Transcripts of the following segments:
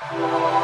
Thank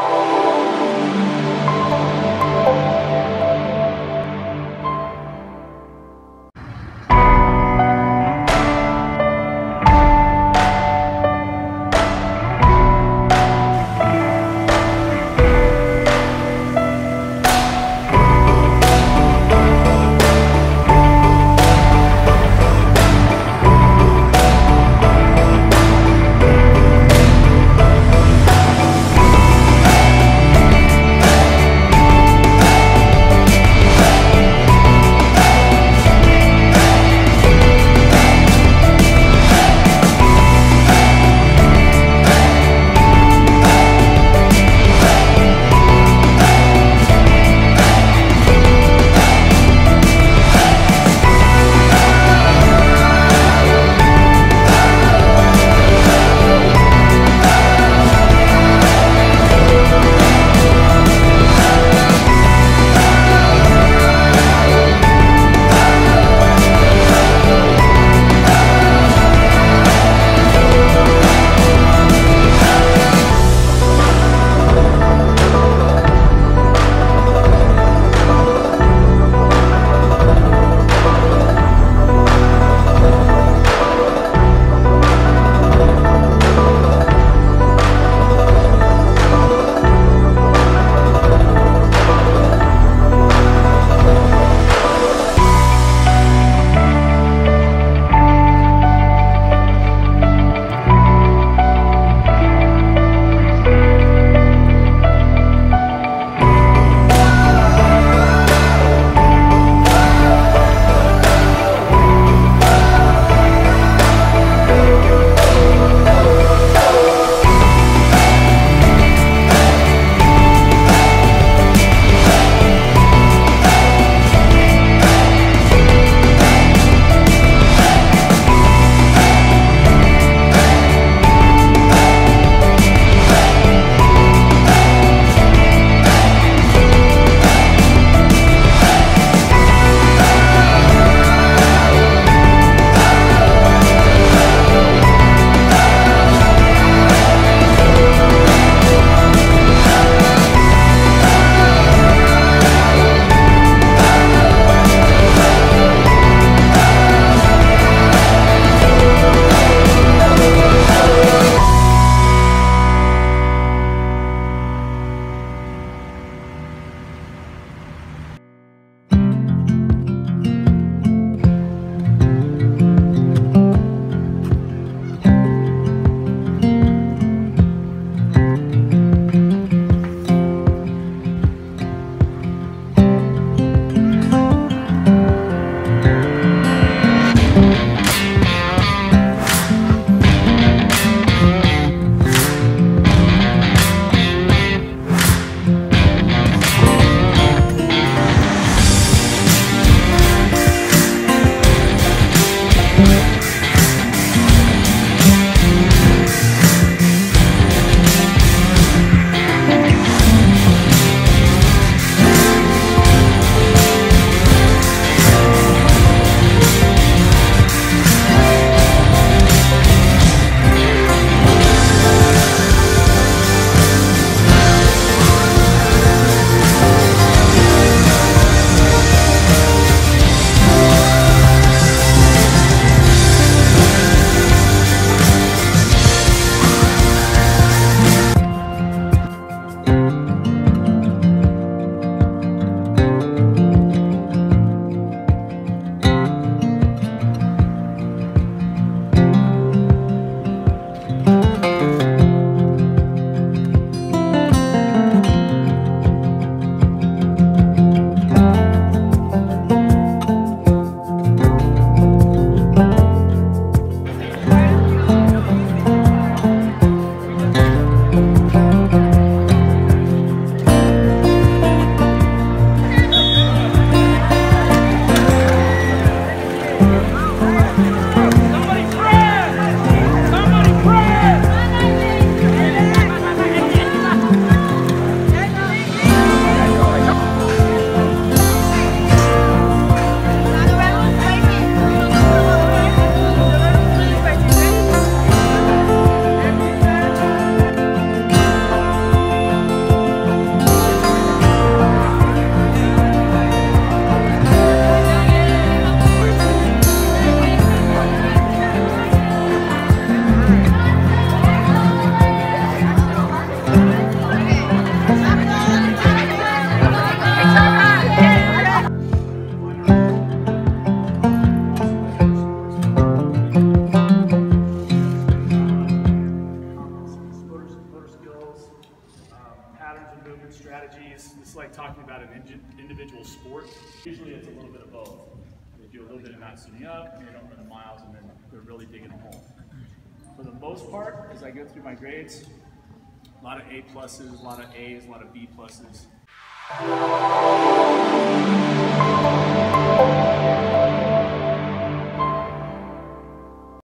talking about an individual sport. Usually it's a little bit of both. They do a little bit of suiting up, and they don't run the miles, and then they're really digging a hole. For the most part, as I go through my grades, a lot of A pluses, a lot of A's, a lot of B pluses.